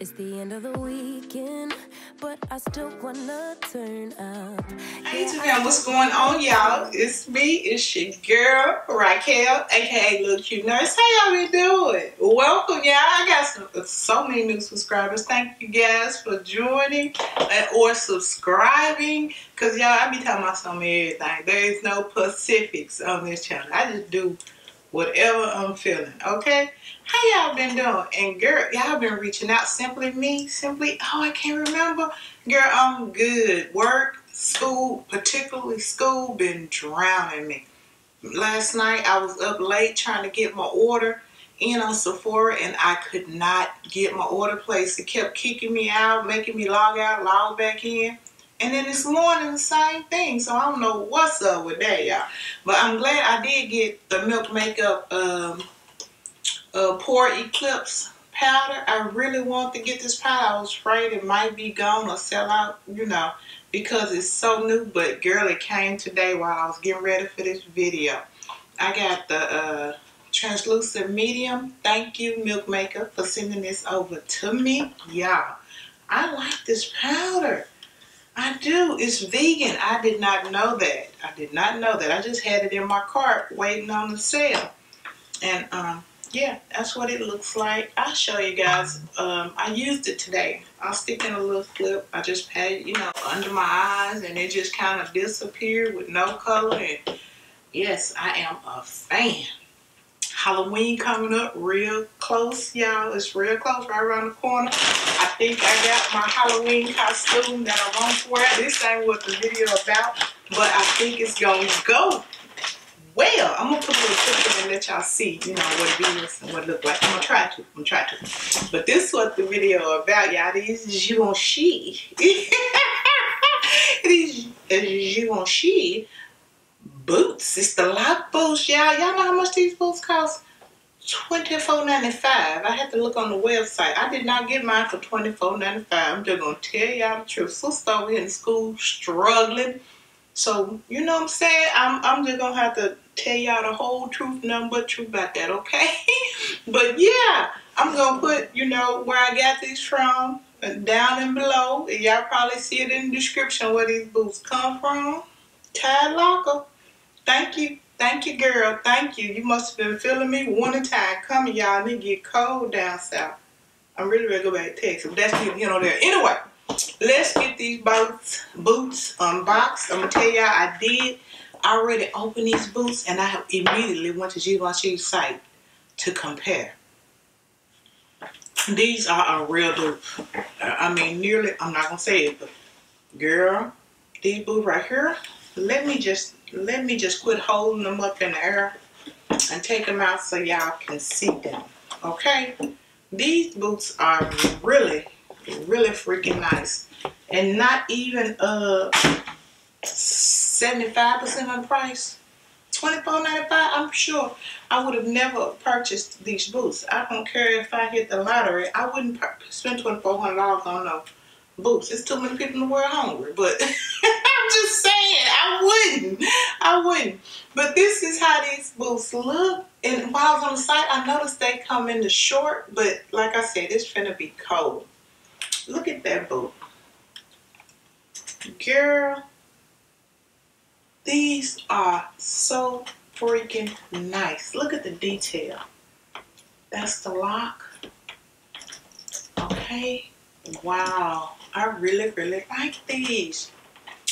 It's the end of the weekend, but I still wanna turn up. Hey, Javon, what's going on, y'all? It's me, it's your girl, Raquel, aka Little Cute Nurse. How y'all been doing? Welcome, y'all. I got some, so many new subscribers. Thank you guys for joining or subscribing. Because, y'all, I be talking about some everything. There is no Pacifics on this channel. I just do whatever I'm feeling, okay? How y'all been doing? And girl, y'all been reaching out. Simply me, simply, oh, I can't remember. Girl, I'm good. Work, school, particularly school, been drowning me. Last night, I was up late trying to get my order in on Sephora and I could not get my order placed. It kept kicking me out, making me log out, log back in. And then this morning, the same thing. So I don't know what's up with that, y'all. But I'm glad I did get the Milk Makeup um, uh, Pore Eclipse powder. I really want to get this powder. I was afraid it might be gone or sell out, you know, because it's so new. But girl, it came today while I was getting ready for this video. I got the uh, translucent medium. Thank you, Milk Makeup, for sending this over to me. Y'all, I like this powder. I do. It's vegan. I did not know that. I did not know that. I just had it in my cart waiting on the sale. And um, yeah, that's what it looks like. I'll show you guys. Um, I used it today. I'll stick in a little clip. I just had it, you know, under my eyes and it just kind of disappeared with no color. And yes, I am a fan. Halloween coming up real close, y'all. It's real close, right around the corner. I think I got my Halloween costume that I want to wear. This ain't what the video about, but I think it's going to go well. I'm going to put a little in and let y'all see, you know, what it is and what it look like. I'm going to try to. I'm going to try to. But this is what the video about, y'all. These Givenchy. These Givenchy boots. It's the lock boots, y'all. Y'all know how much these boots cost? $24.95. I had to look on the website. I did not get mine for $24.95. I'm just to tell y'all the truth. Sister over in school struggling. So, you know what I'm saying? I'm, I'm just going to have to tell y'all the whole truth, but truth about that, okay? but yeah, I'm going to put, you know, where I got these from down and below. Y'all probably see it in the description where these boots come from. Tidelocker. Thank you. Thank you, girl. Thank you. You must have been feeling me one time coming, y'all. It get cold down south. I'm really ready to go back to Texas. But that's here nor there. Anyway, let's get these boots, boots unboxed. I'm to tell y'all I did already open these boots and I immediately went to Givenchy's site to compare. These are a real dupe. I mean, nearly, I'm not going to say it, but girl, these boots right here, let me just let me just quit holding them up in the air and take them out so y'all can see them okay? These boots are really really freaking nice. And not even uh 75 percent of the price. 24.95 i'm sure. I would have never purchased these boots. I don't care if i hit the lottery. I wouldn't spend 2400 dollars on no boots. It's too many people in the world hungry but just saying, I wouldn't. I wouldn't. But this is how these boots look. And while I was on the site, I noticed they come in the short, but like I said, it's finna be cold. Look at that boot. Girl, these are so freaking nice. Look at the detail. That's the lock. Okay. Wow. I really, really like these.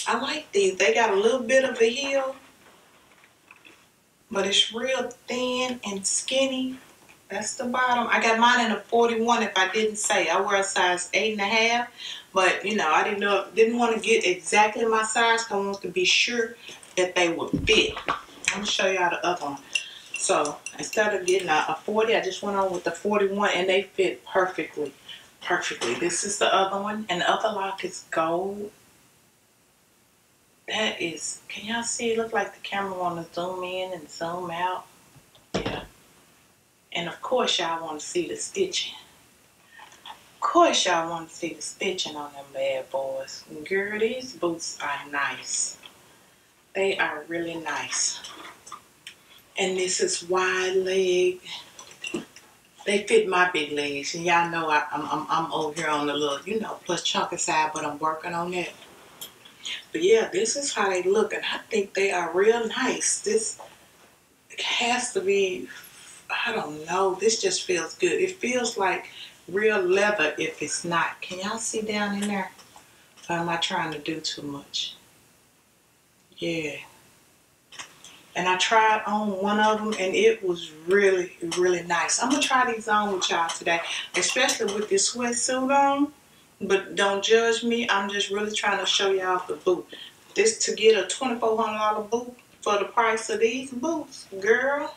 I like these. They got a little bit of a heel, but it's real thin and skinny. That's the bottom. I got mine in a 41 if I didn't say. I wear a size eight and a half, but you know, I didn't know, didn't want to get exactly my size. I wanted to be sure that they would fit. I'm gonna show y'all the other one. So instead of getting a, a 40, I just went on with the 41 and they fit perfectly, perfectly. This is the other one and the other lock is gold that is, can y'all see? It look like the camera want to zoom in and zoom out. Yeah. And of course y'all want to see the stitching. Of course y'all want to see the stitching on them bad boys. Girl, these boots are nice. They are really nice. And this is wide leg. they fit my big legs. And y'all know I, am I'm, I'm over here on the little, you know, plus chunky side, but I'm working on that. But yeah, this is how they look, and I think they are real nice. This has to be, I don't know, this just feels good. It feels like real leather if it's not. Can y'all see down in there? Or am I trying to do too much? Yeah. And I tried on one of them and it was really, really nice. I'm going to try these on with y'all today, especially with this sweatsuit on. But don't judge me. I'm just really trying to show y'all the boot. This to get a $2,400 boot for the price of these boots, girl.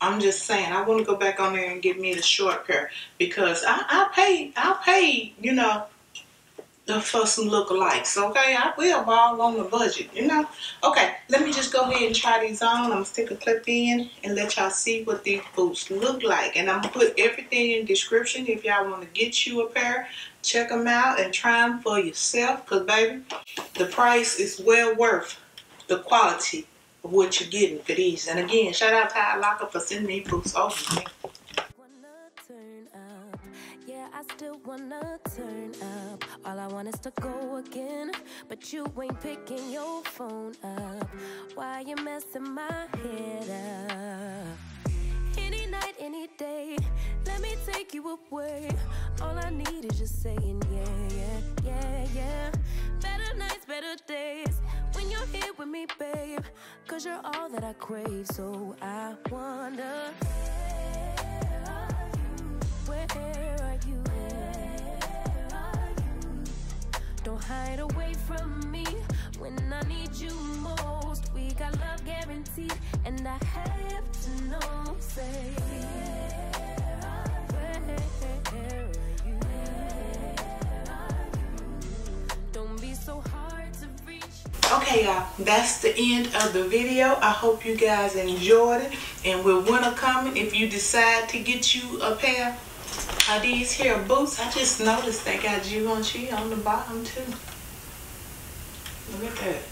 I'm just saying, I want to go back on there and get me the short pair because I, I pay, I pay, you know, for some lookalikes, okay? I will ball on the budget, you know? Okay, let me just go ahead and try these on. I'm to stick a clip in and let y'all see what these boots look like. And I'm to put everything in description if y'all want to get you a pair. Check them out and try them for yourself because, baby, the price is well worth the quality of what you're getting for these. And again, shout out to Locker for sending me boots over. I still wanna turn up. All I want is to go again, but you ain't picking your phone up. Why you messing my head up? Any night, any day, let me take you away. All I need is just saying yeah, yeah, yeah, yeah. Better nights, better days when you're here with me, babe. Cause you're all that I crave, so I wonder. Where are you? Don't hide away from me when I need you most. We got love guaranteed, and I have to know. Say, where. Okay, y'all, that's the end of the video. I hope you guys enjoyed it. And with winter coming, if you decide to get you a pair are these here boots? I just noticed they got Givenchy on the bottom too. Look at that.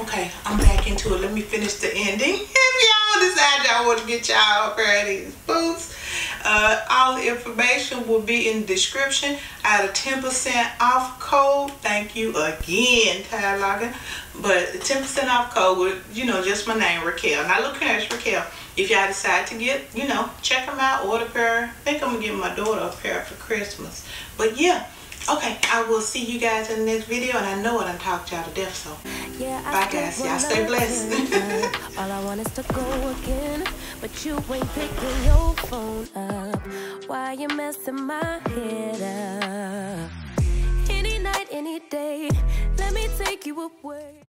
Okay, I'm back into it. Let me finish the ending. If y'all decide y'all want to get y'all a pair of these boots, uh, all the information will be in the description. I had a 10% off code. Thank you again, Tidelocker. But the 10% off code with, you know, just my name, Raquel. Look here, Raquel if y'all decide to get, you know, check them out, order a pair. I think I'm going to give my daughter a pair for Christmas. But yeah, okay, I will see you guys in the next video. And I know what I'm talking y'all to death, so yeah, bye guys. Y'all stay blessed. All I want is to go again, but you ain't picking your phone up. Why you messing my head up? Any night, any day, let me take you away.